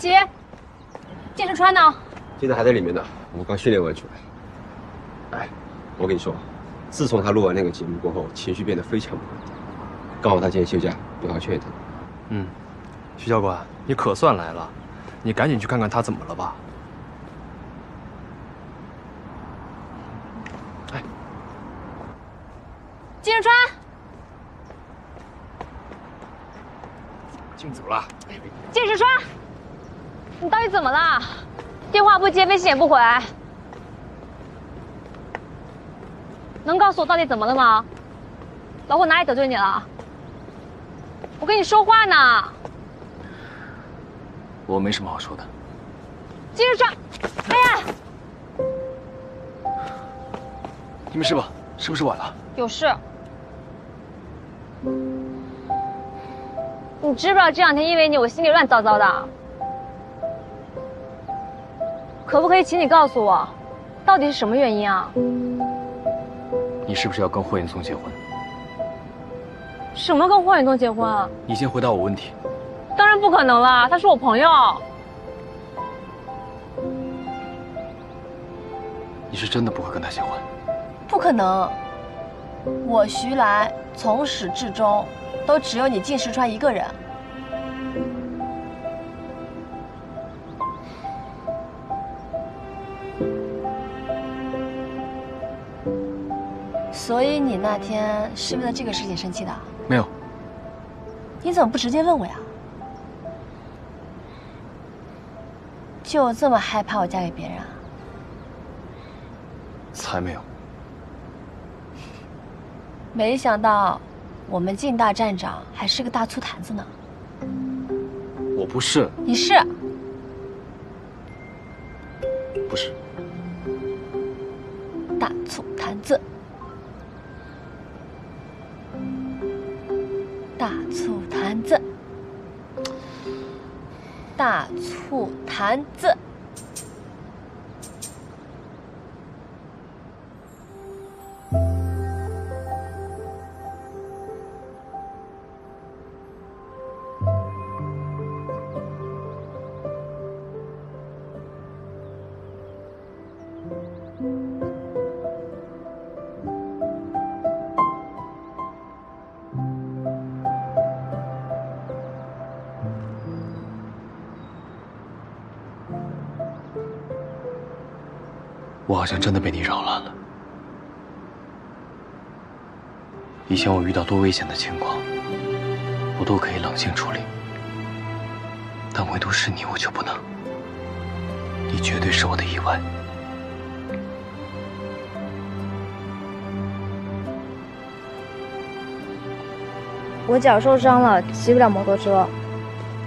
奇，剑世川呢？现在还在里面呢，我们刚训练完出来。哎，我跟你说，自从他录完那个节目过后，情绪变得非常不稳定。刚好他今天休假，我要劝劝他。嗯，徐教官，你可算来了，你赶紧去看看他怎么了吧。哎，金世川，进组了。金世川，你到底怎么了？电话不接，微信也不回，能告诉我到底怎么了吗？老虎哪里得罪你了？我跟你说话呢。我没什么好说的。金世川，哎呀，你没事吧？是不是晚了？有事。你知不知道这两天因为你，我心里乱糟糟的。可不可以请你告诉我，到底是什么原因啊？你是不是要跟霍云松结婚？什么跟霍远松结婚啊？你先回答我问题。当然不可能啦，他是我朋友。你是真的不会跟他结婚？不可能，我徐来从始至终都只有你靳石川一个人。所以你那天是为了这个事情生气的？没有。你怎么不直接问我呀？就这么害怕我嫁给别人啊？才没有。没想到我们靳大站长还是个大醋坛子呢。我不是。你是。不是。大醋坛子。大醋坛子，大醋坛子。我好像真的被你扰乱了。以前我遇到多危险的情况，我都可以冷静处理，但唯独是你，我就不能。你绝对是我的意外。我脚受伤了，骑不了摩托车。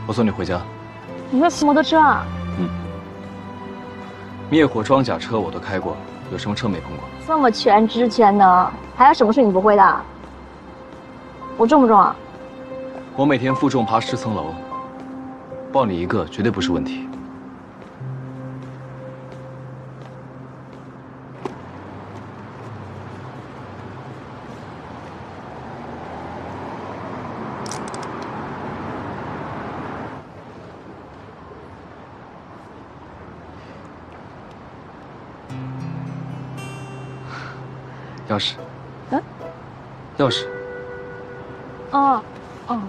我送你回家。你会骑摩托车啊？灭火装甲车我都开过，有什么车没碰过？这么全知全能，还有什么是你不会的？我重不重啊？我每天负重爬十层楼，抱你一个绝对不是问题。钥匙，嗯，钥匙，哦，哦，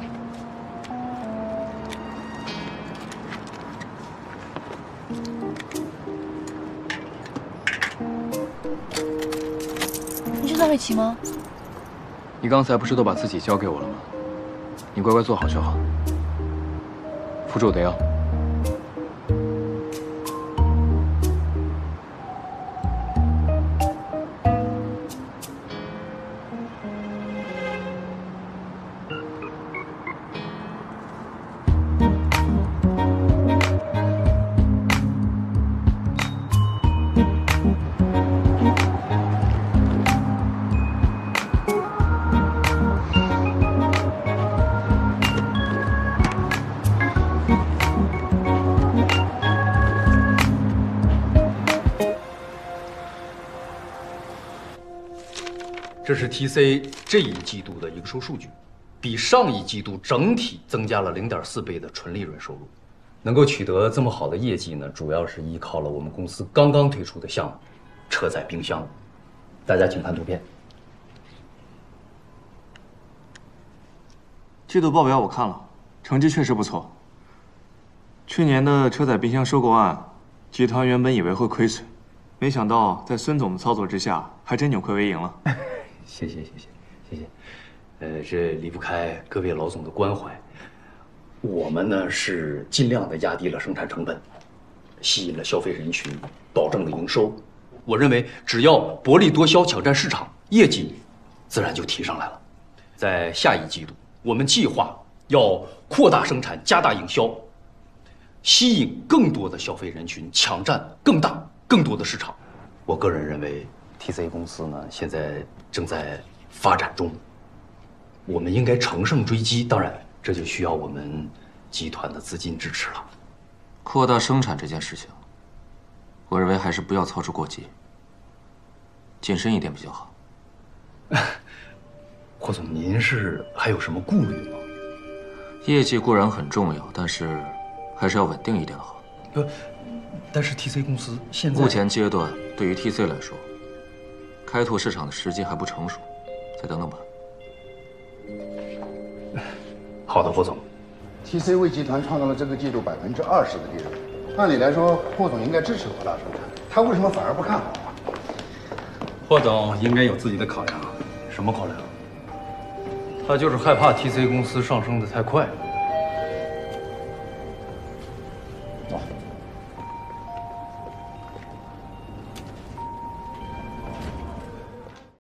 你真的会骑吗？你刚才不是都把自己交给我了吗？你乖乖坐好就好，扶住我的腰。这是 TC 这一季度的营收数据，比上一季度整体增加了零点四倍的纯利润收入。能够取得这么好的业绩呢，主要是依靠了我们公司刚刚推出的项目——车载冰箱。大家请看图片。季度报表我看了，成绩确实不错。去年的车载冰箱收购案，集团原本以为会亏损，没想到在孙总的操作之下，还真扭亏为盈了。谢谢谢谢谢谢，呃，这离不开各位老总的关怀。我们呢是尽量的压低了生产成本，吸引了消费人群，保证了营收。我认为只要薄利多销，抢占市场，业绩自然就提上来了。在下一季度，我们计划要扩大生产，加大营销，吸引更多的消费人群，抢占更大、更多的市场。我个人认为，TC 公司呢现在正在发展中，我们应该乘胜追击。当然，这就需要我们集团的资金支持了。扩大生产这件事情，我认为还是不要操之过急，谨慎一点比较好。霍总，您是还有什么顾虑吗？业绩固然很重要，但是还是要稳定一点好。不，但是 TC 公司现在目前阶段对于 TC 来说，开拓市场的时机还不成熟，再等等吧。好的，霍总。TC 为集团创造了这个季度百分之二十的利润，按理来说，霍总应该支持扩大生产，他为什么反而不看好啊？霍总应该有自己的考量。什么考量？他就是害怕 TC 公司上升的太快。